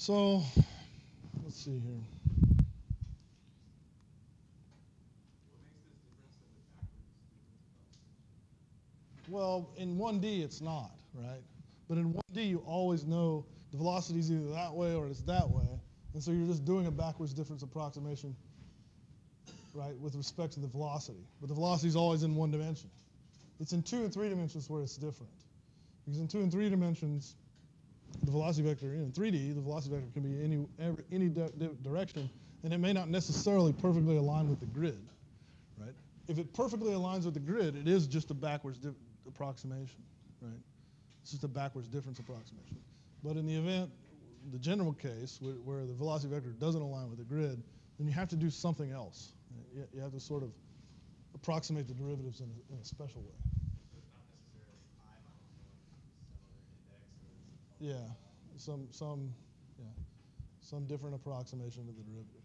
So, let's see here. Well, in 1D it's not, right? But in 1D you always know the velocity is either that way or it's that way. And so you're just doing a backwards difference approximation, right, with respect to the velocity. But the velocity is always in one dimension. It's in two and three dimensions where it's different. Because in two and three dimensions, the velocity vector, in 3D, the velocity vector can be any, every, any di di direction, and it may not necessarily perfectly align with the grid, right? If it perfectly aligns with the grid, it is just a backwards approximation, right? It's just a backwards difference approximation. But in the event, the general case, where, where the velocity vector doesn't align with the grid, then you have to do something else. You, you have to sort of approximate the derivatives in a, in a special way. Yeah, some some yeah, some different approximation of the derivative.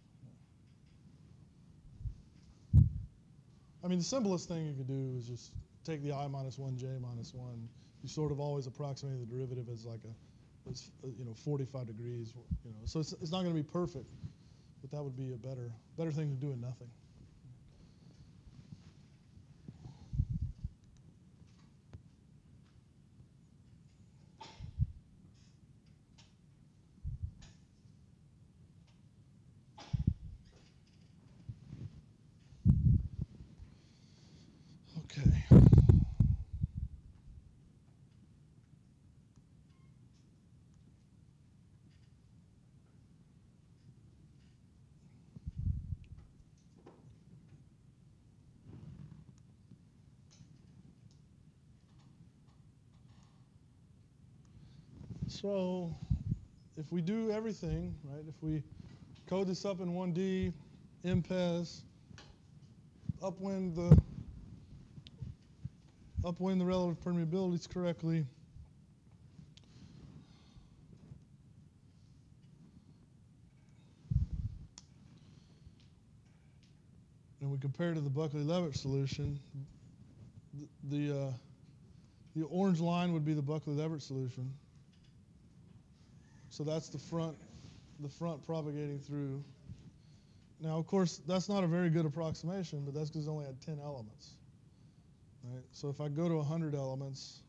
I mean, the simplest thing you could do is just take the i minus one j minus one. You sort of always approximate the derivative as like a, as, uh, you know, 45 degrees. You know, so it's it's not going to be perfect, but that would be a better better thing to do in nothing. So if we do everything, right, if we code this up in 1D, IMPES, upwind the upwind the relative permeabilities correctly, and we compare to the Buckley-Leverett solution, the the, uh, the orange line would be the Buckley-Leverett solution. So that's the front, the front propagating through. Now, of course, that's not a very good approximation, but that's because it only had 10 elements. Right? So if I go to 100 elements,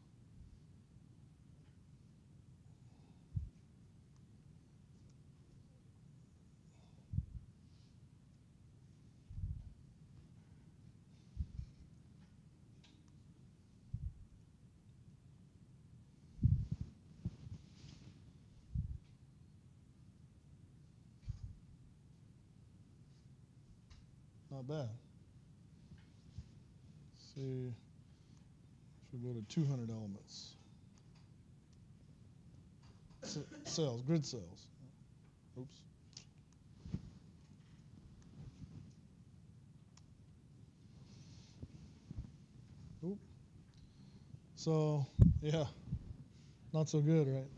Not bad. Let's see if we go to 200 elements. S cells, grid cells. Oops. Oop. So, yeah, not so good, right?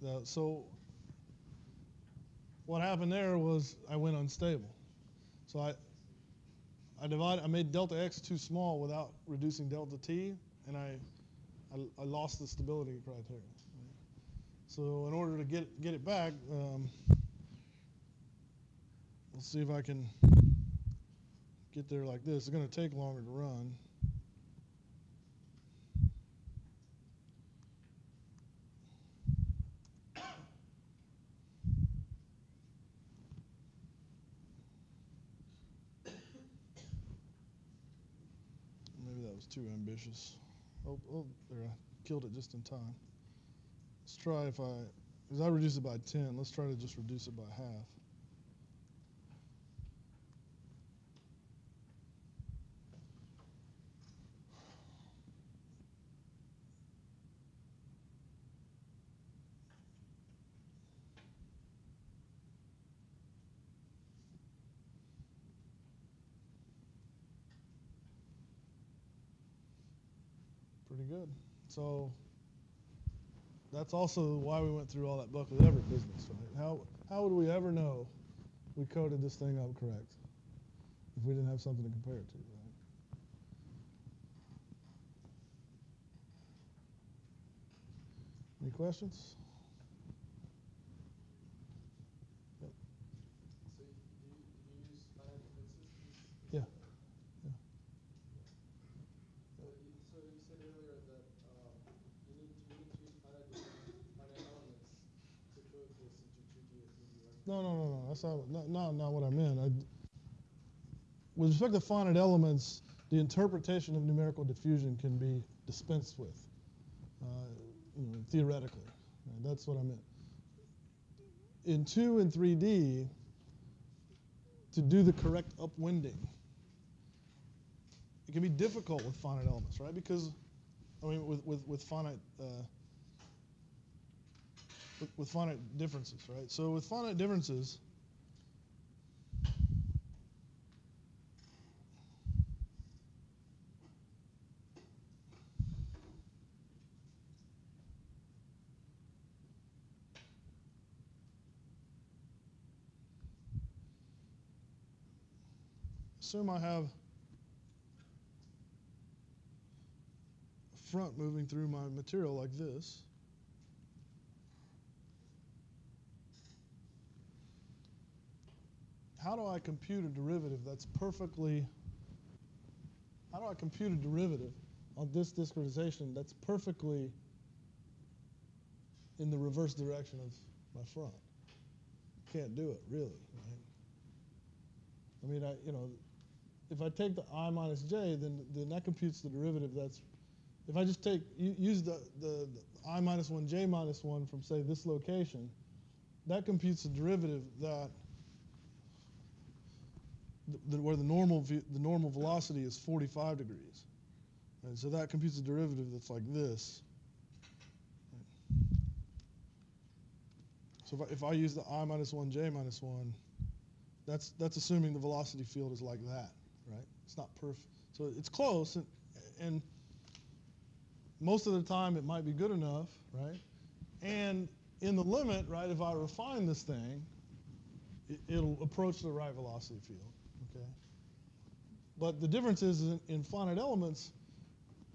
Yeah. so what happened there was I went unstable. So I, I divided, I made delta x too small without reducing delta t, and I, I, I lost the stability criteria. So in order to get get it back, um, let's see if I can get there like this. It's going to take longer to run. Too ambitious. Oh, oh, there, I killed it just in time. Let's try if I, because I reduced it by 10, let's try to just reduce it by half. Pretty good. So that's also why we went through all that Buckley-Leverett business, right? How, how would we ever know we coded this thing up correct if we didn't have something to compare it to, right? Any questions? So you, do you, do you use finite differences? Yeah. Yeah. So you, so you said earlier that um, you need you need to use finite difference- finite elements to coexist into 2D or 3D, right? No, no, no, no. That's not, not, not, what I meant. I, with respect to finite elements, the interpretation of numerical diffusion can be dispensed with, uh, you know, theoretically. Right? That's what I meant. In 2 and 3D, to do the correct upwinding, it can be difficult with finite elements, right? Because, I mean, with, with, with finite uh, with, finite differences, right? So with finite differences, assume I have a front moving through my material like this. How do I compute a derivative that's perfectly, how do I compute a derivative on this discretization that's perfectly in the reverse direction of my front? Can't do it, really, right? I mean, I, you know, if I take the i minus j, then, then that computes the derivative that's, if I just take, use the, the, the i minus 1, j minus 1 from, say, this location, that computes the derivative that th- the, where the normal the normal velocity is 45 degrees. And so that computes a derivative that's like this. So if I, if I use the i minus 1 j minus 1, that's that's assuming the velocity field is like that, right? It's not perfect. So it's close, and, and most of the time it might be good enough, right? And in the limit, right, if I refine this thing, it, it'll approach the right velocity field. But the difference is in, in finite elements,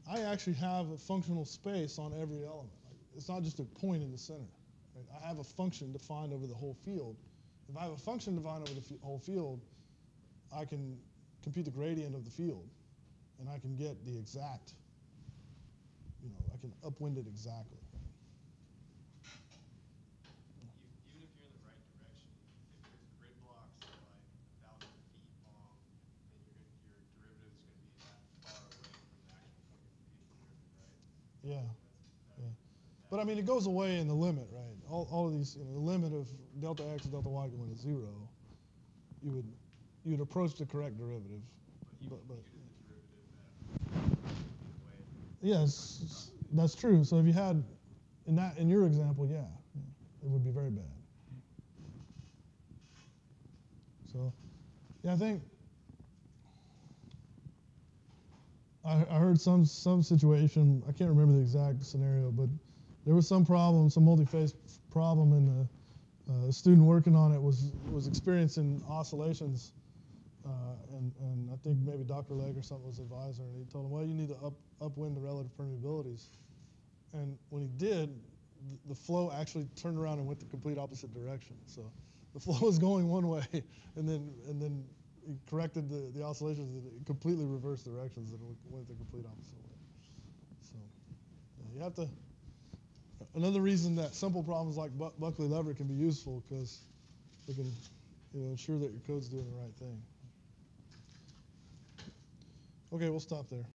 I actually have a functional space on every element. It's not just a point in the center. Right? I have a function defined over the whole field. If I have a function defined over the whole field, I can compute the gradient of the field, and I can get the exact. You know, I can upwind it exactly. Even if you're in the right direction, if there's grid blocks that are like a thousand feet long, then your, your derivative is gonna be that far away from the actual point you're computing the derivative, right? Yeah. That's, Yeah. that, But I mean, it goes away in the limit, right? All, all of these, you know, the limit of delta x and delta y going to zero, you would you would approach the correct derivative. but But, but computed the derivative that away from yes, that's true. So if you had in that in your example, yeah, yeah, it would be very bad. So, yeah, I think I, I heard some some situation. I can't remember the exact scenario, but there was some problem, some multi-phase problem, and the uh, student working on it was was experiencing oscillations. Uh, and, and I think maybe Dr. Legg or something was advisor, and he told him, well, you need to up, upwind the relative permeabilities. And when he did, th- the flow actually turned around and went the complete opposite direction. So the flow was going one way, and then and then he corrected the, the oscillations, it completely reversed directions, and it went the complete opposite way. So yeah, you have to. Another reason that simple problems like Bu- Buckley-Leverett can be useful because they can, you know, ensure that your code's doing the right thing. Okay, we'll stop there.